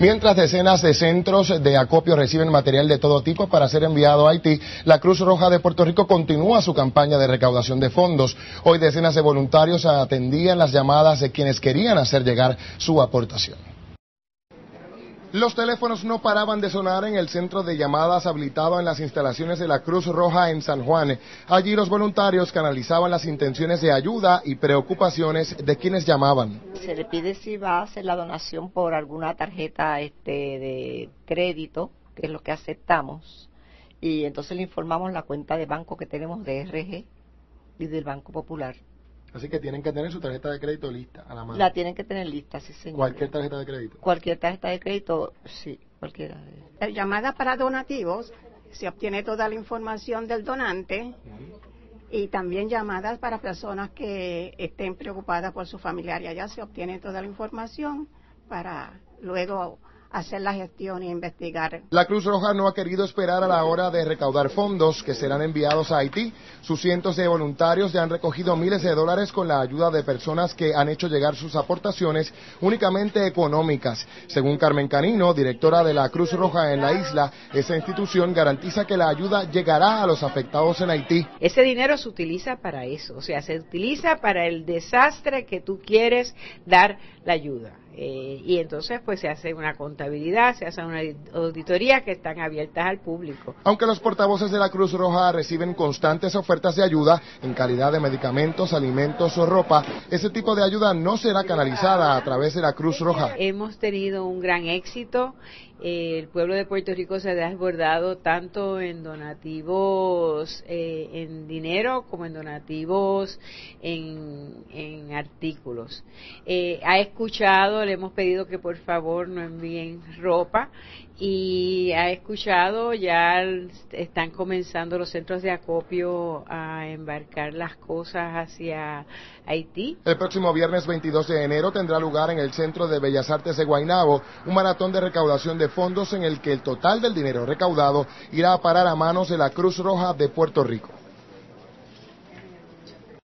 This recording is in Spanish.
Mientras decenas de centros de acopio reciben material de todo tipo para ser enviado a Haití, la Cruz Roja de Puerto Rico continúa su campaña de recaudación de fondos. Hoy decenas de voluntarios atendían las llamadas de quienes querían hacer llegar su aportación. Los teléfonos no paraban de sonar en el centro de llamadas habilitado en las instalaciones de la Cruz Roja en San Juan. Allí los voluntarios canalizaban las intenciones de ayuda y preocupaciones de quienes llamaban. Se le pide si va a hacer la donación por alguna tarjeta este, de crédito, que es lo que aceptamos, y entonces le informamos la cuenta de banco que tenemos de RG y del Banco Popular. Así que tienen que tener su tarjeta de crédito lista a la mano. La tienen que tener lista, sí, señor. ¿Cualquier tarjeta de crédito? Cualquier tarjeta de crédito, sí, cualquiera. Llamada para donativos, se obtiene toda la información del donante y también llamadas para personas que estén preocupadas por su familiar. Y allá se obtiene toda la información para luego hacer la gestión e investigar. La Cruz Roja no ha querido esperar a la hora de recaudar fondos que serán enviados a Haití. Sus cientos de voluntarios ya han recogido miles de dólares con la ayuda de personas que han hecho llegar sus aportaciones únicamente económicas. Según Carmen Canino, directora de la Cruz Roja en la isla, esa institución garantiza que la ayuda llegará a los afectados en Haití. Ese dinero se utiliza para eso, o sea, se utiliza para el desastre que tú quieres dar la ayuda. Eh, y entonces pues se hace una contabilidad, se hace una auditoría que están abiertas al público. Aunque los portavoces de la Cruz Roja reciben constantes ofertas de ayuda en calidad de medicamentos, alimentos o ropa, ese tipo de ayuda no será canalizada a través de la Cruz Roja. Hemos tenido un gran éxito el pueblo de Puerto Rico se ha desbordado tanto en donativos eh, en dinero como en donativos en, en artículos. Eh, ha escuchado, le hemos pedido que por favor no envíen ropa y ha escuchado, ya están comenzando los centros de acopio a embarcar las cosas hacia Haití. El próximo viernes 22 de enero tendrá lugar en el Centro de Bellas Artes de Guaynabo un maratón de recaudación de fondos en el que el total del dinero recaudado irá a parar a manos de la Cruz Roja de Puerto Rico.